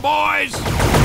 boys?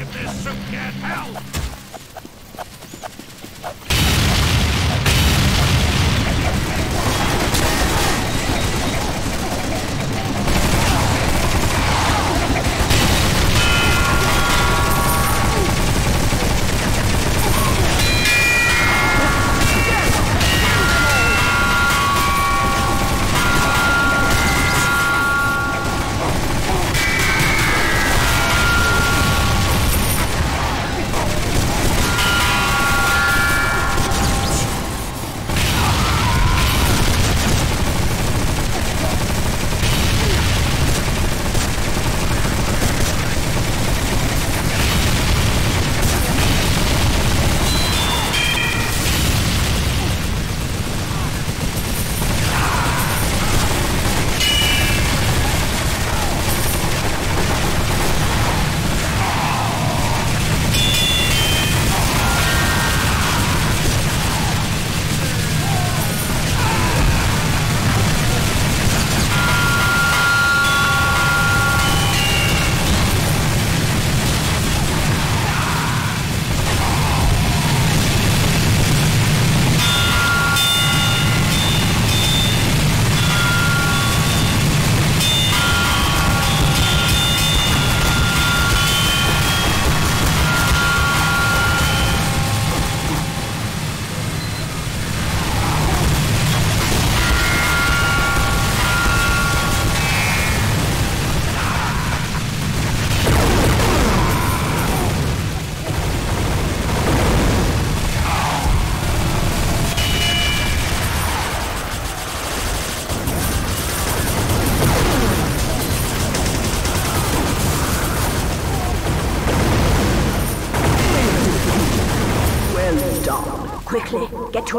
Give this soup can hell!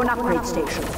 To an upgrade station.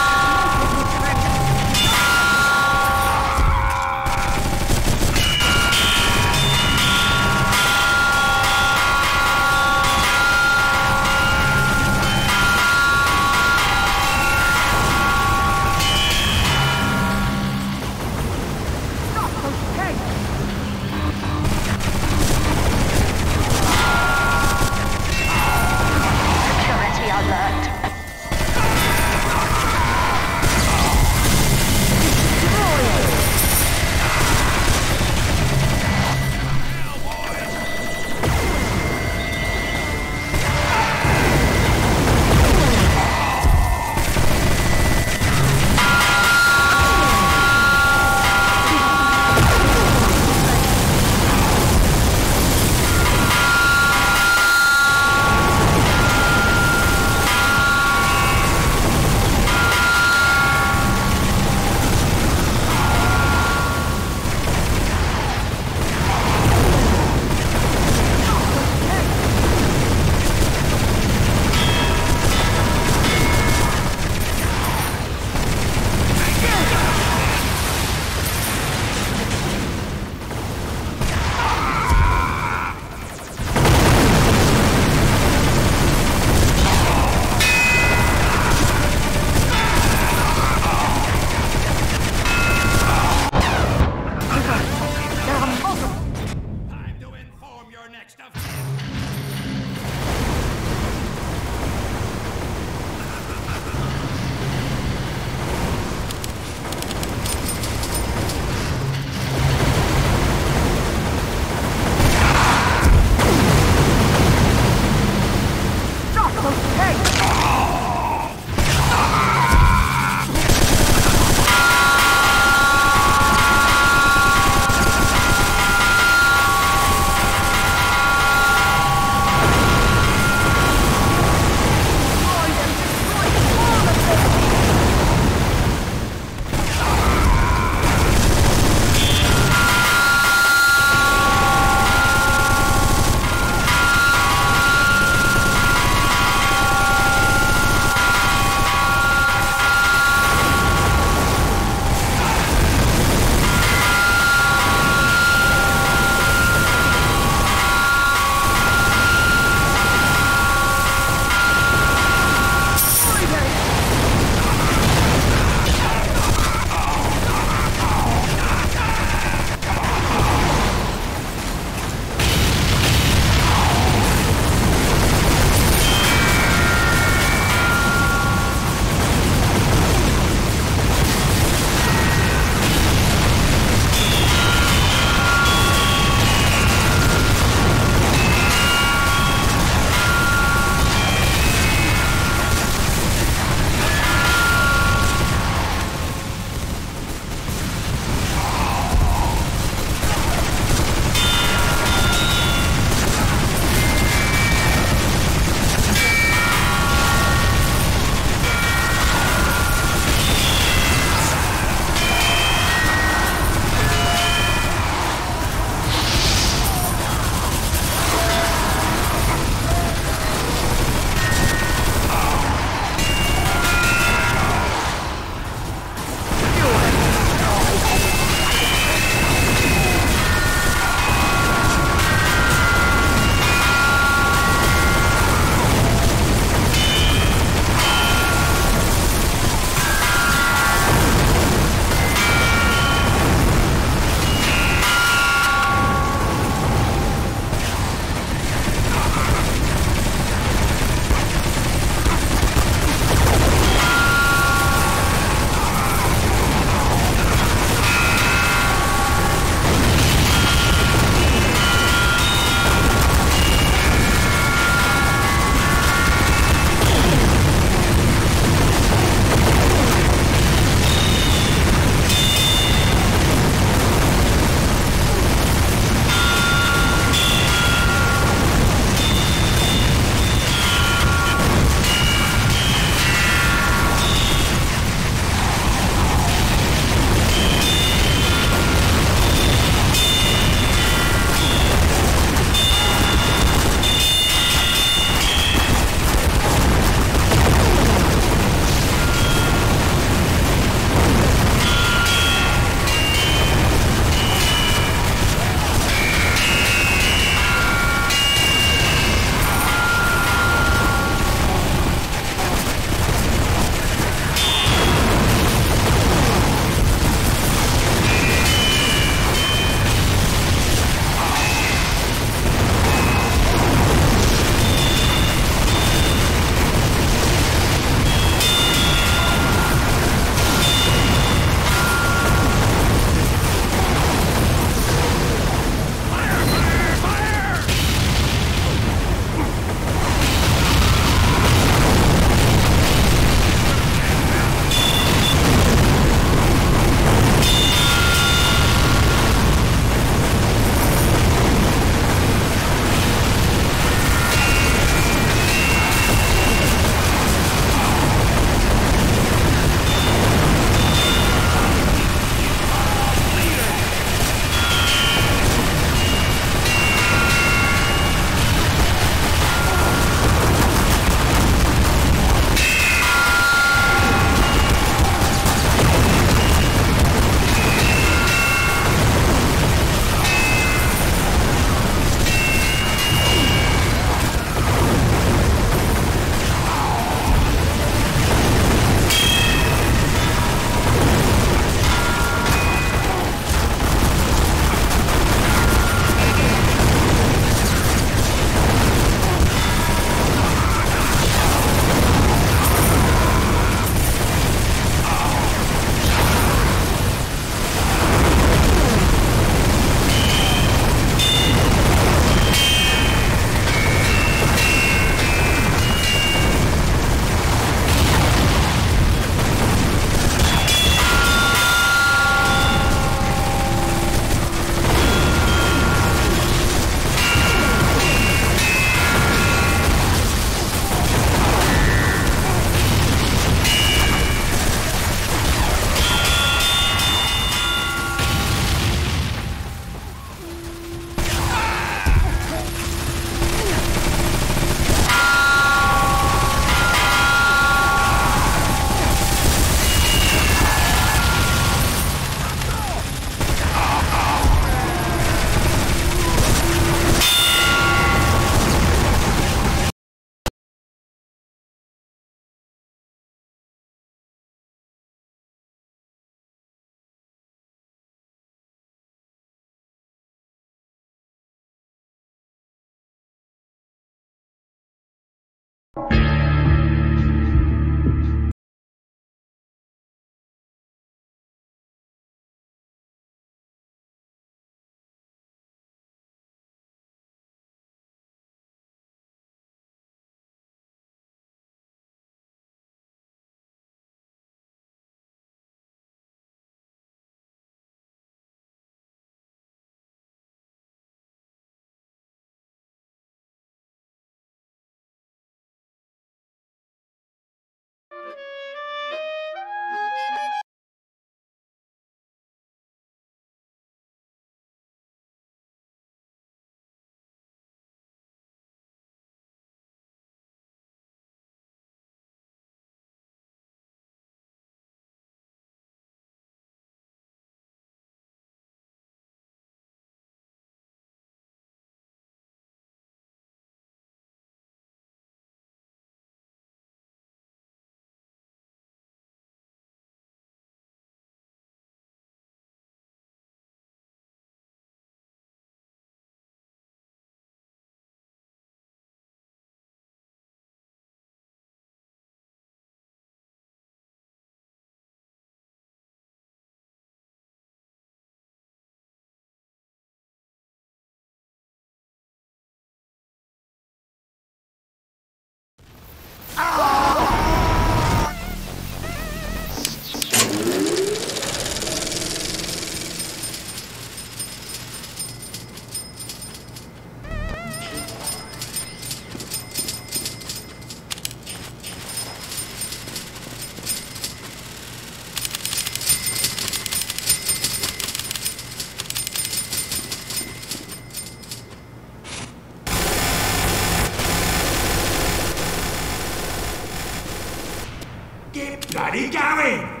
Keep bloody going!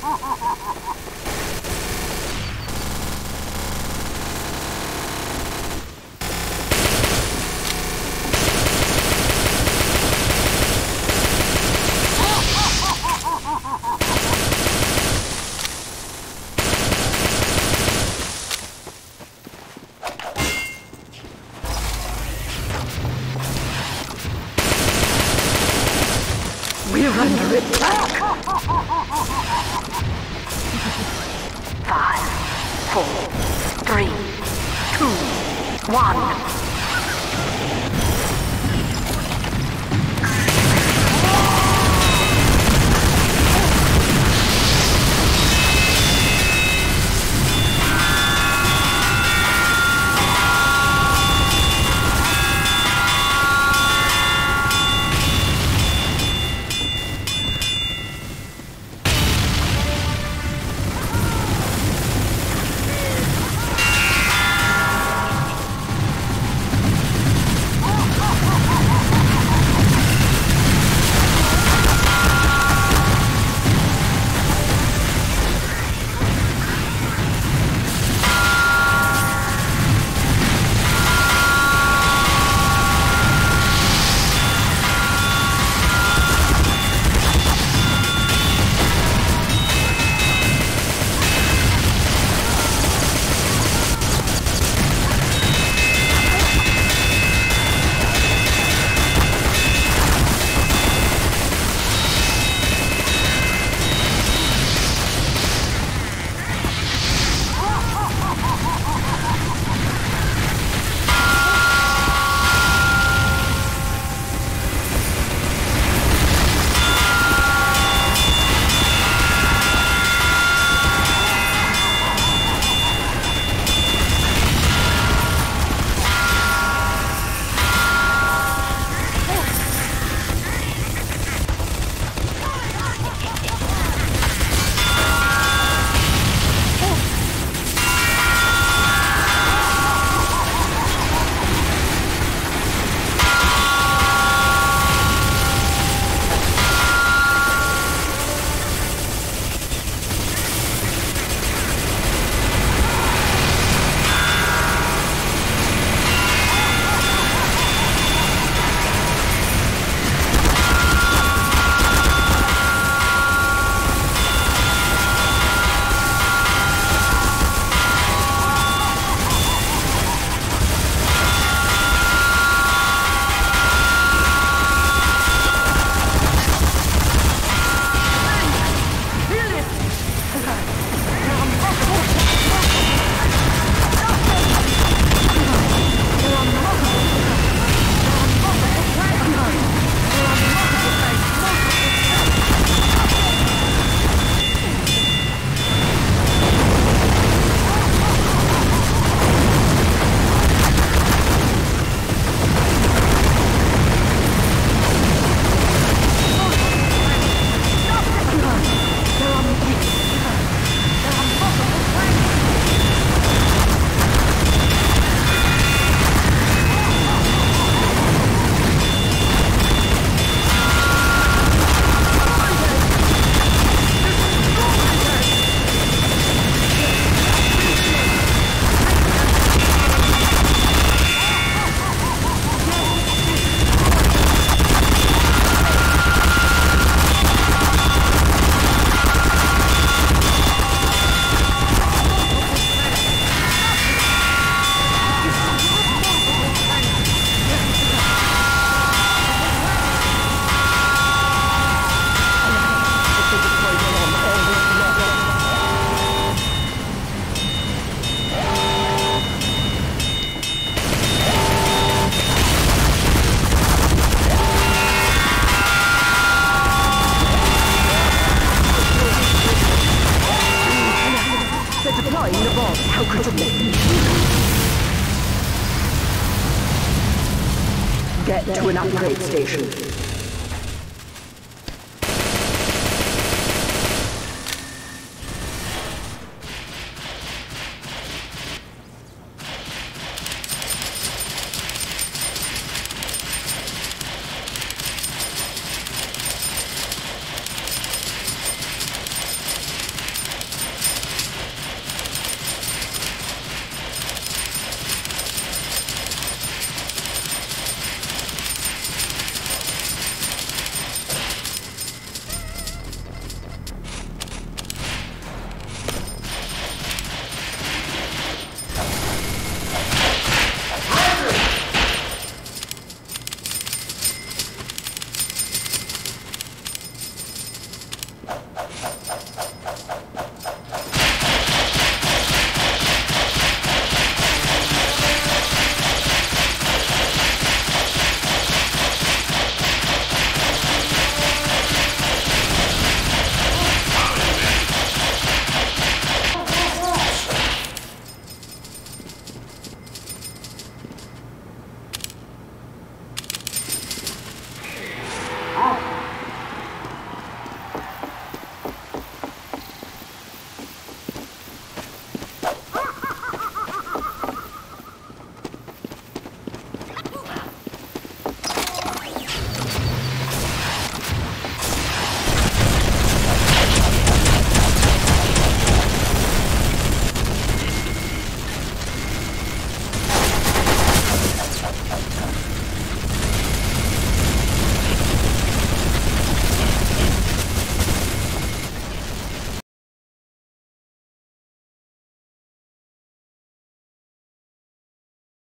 Ha ha ha ha!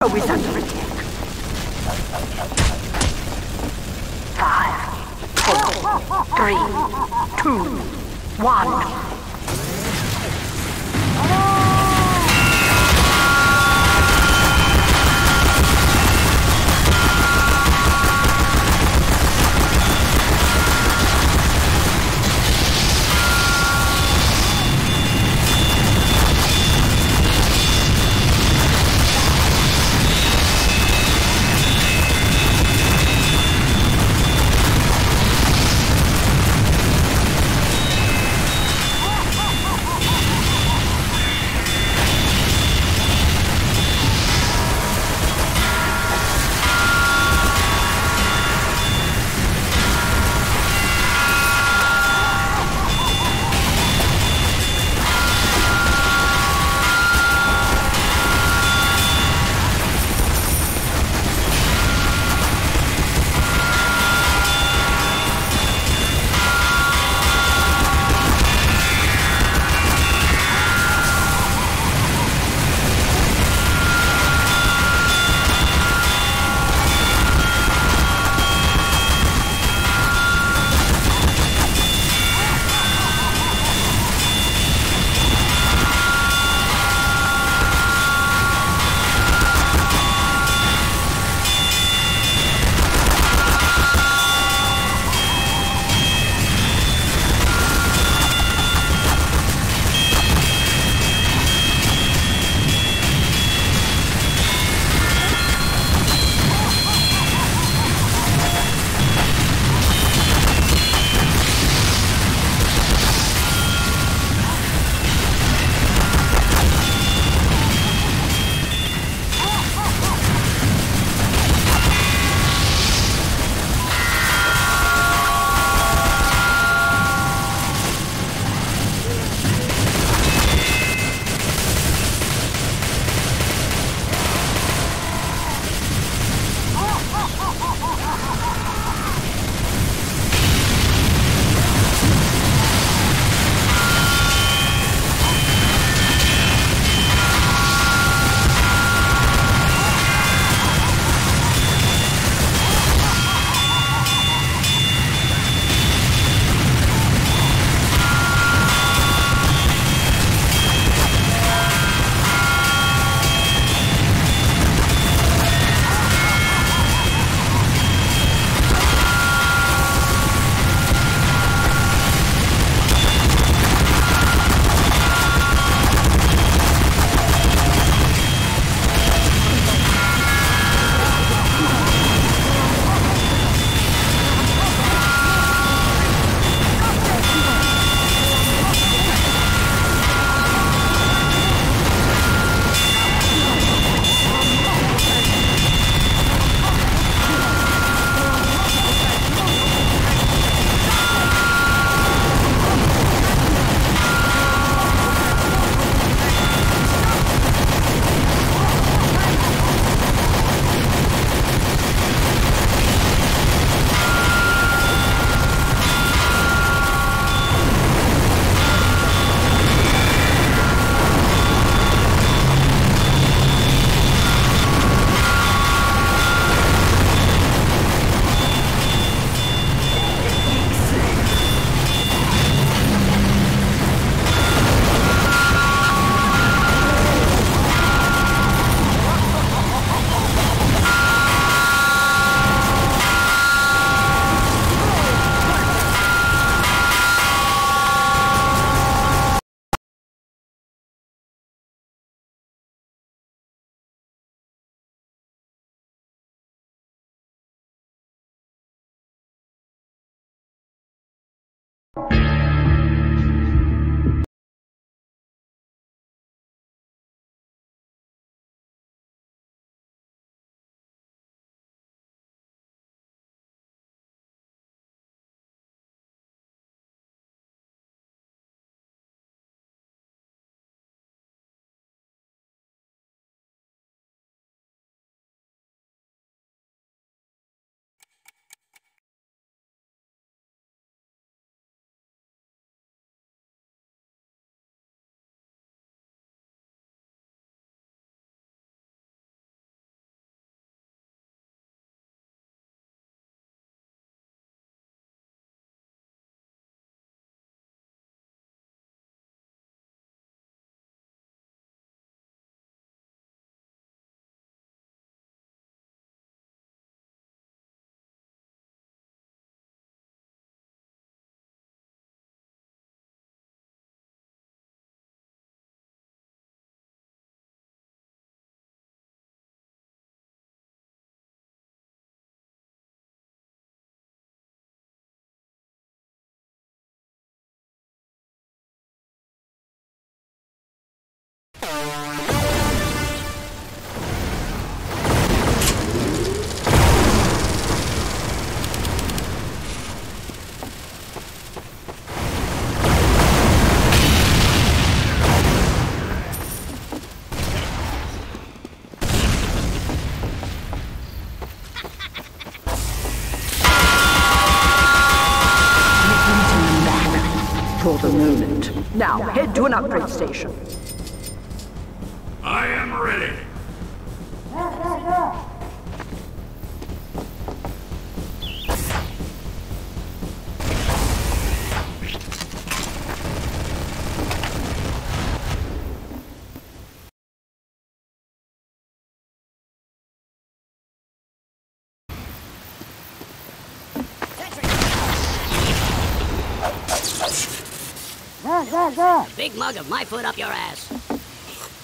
Always under attack. Five, four, three, two, one. South Station. A big mug of my foot up your ass.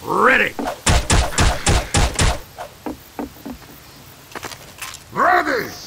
Ready. Ready.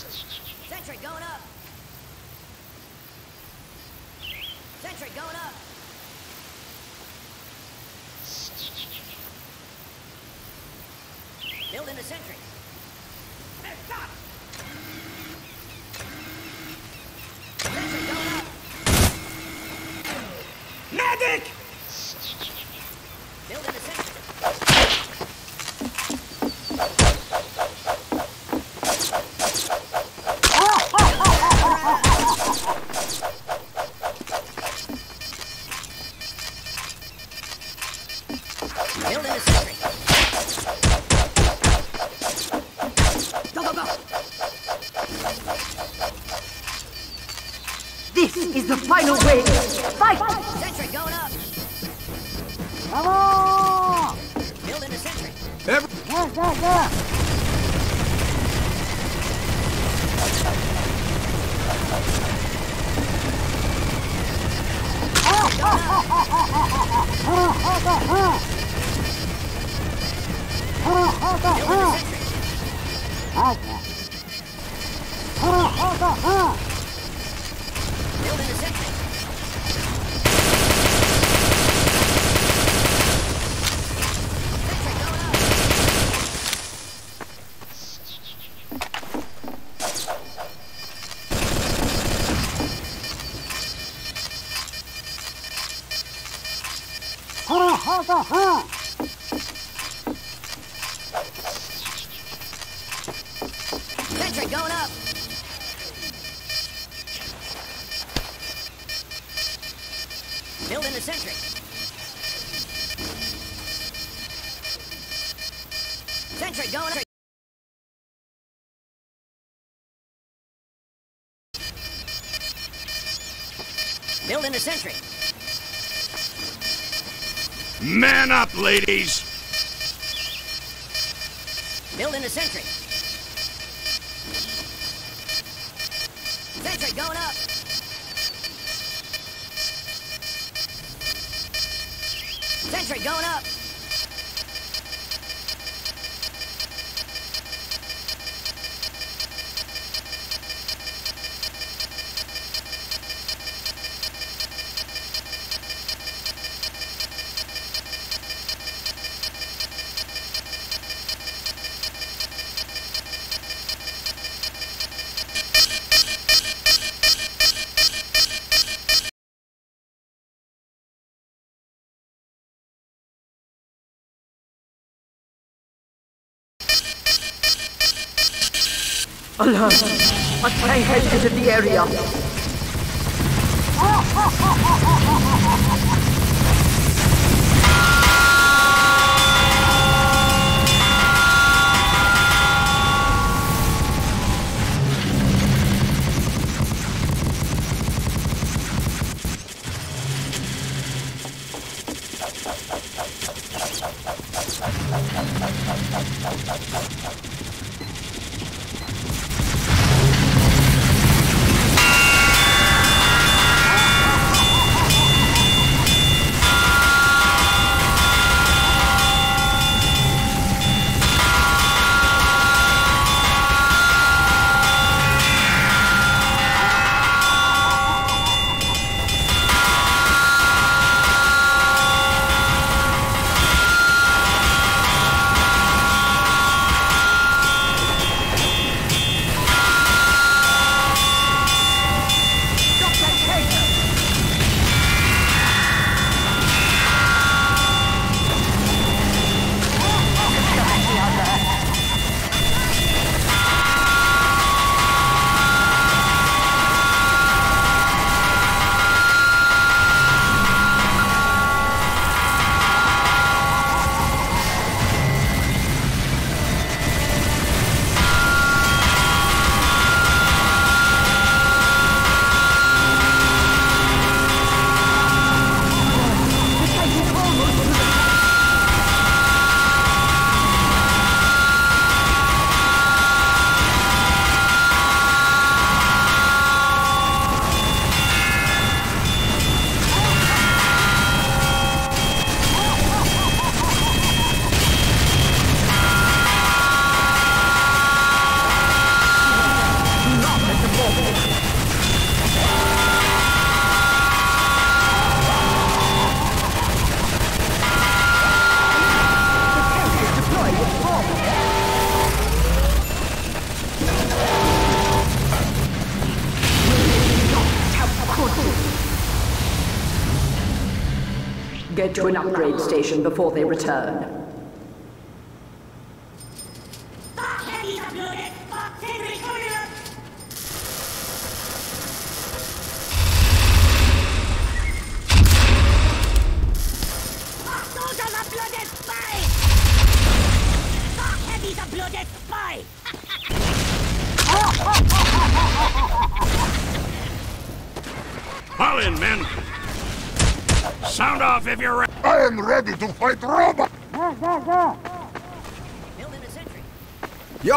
задня. the sentry. Man up, ladies! Alert! A tank has entered the area! to an upgrade station before they return.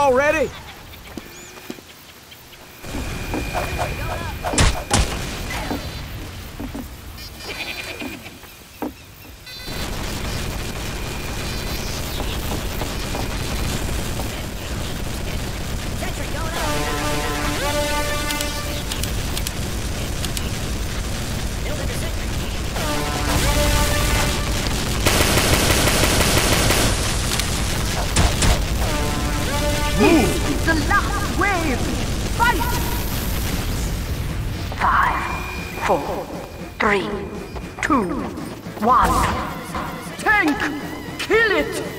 y'all ready? four, three, two, one. Tank! Kill it!